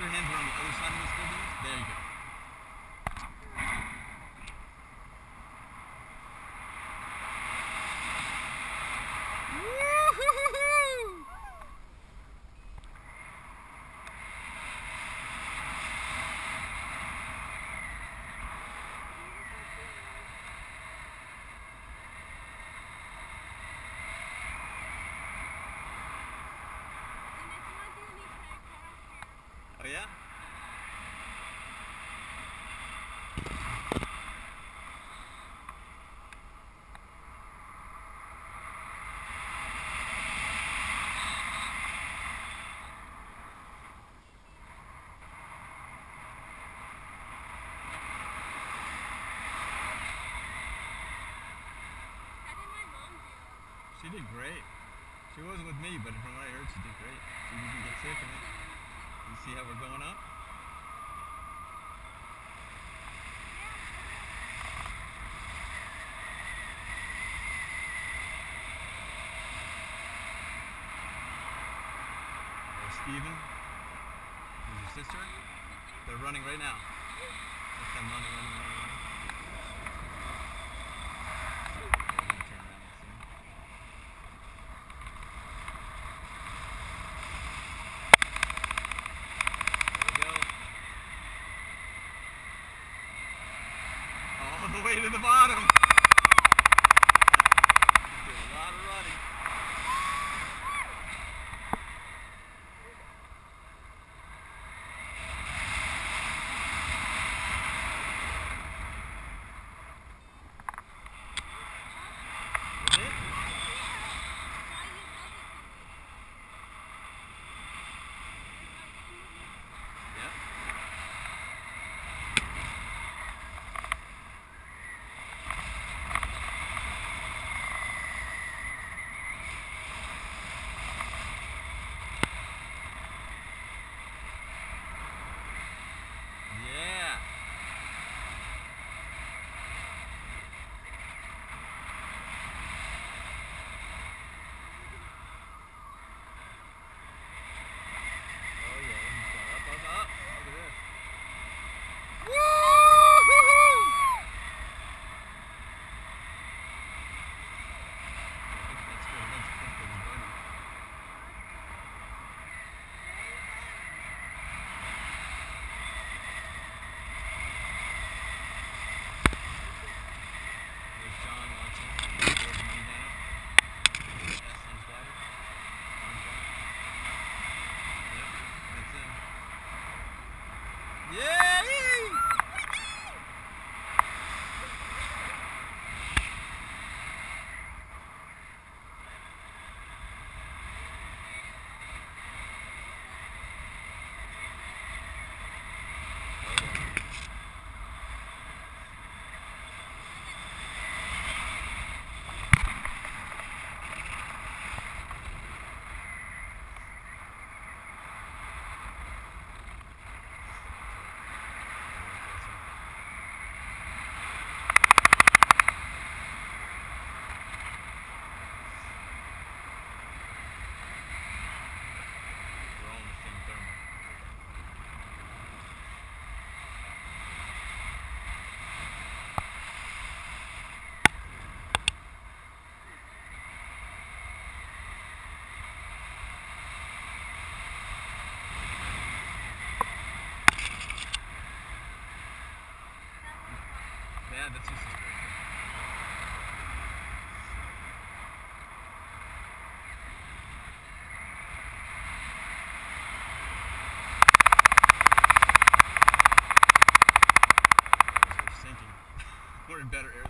your hands around the other side of this building. There you go. She did great. She wasn't with me, but from what I heard, she did great. She didn't get sick in it. You see how we're going up? There's Steven. There's your sister. They're running right now. That's them running, running, running, Yeah, that's just as. We're in better air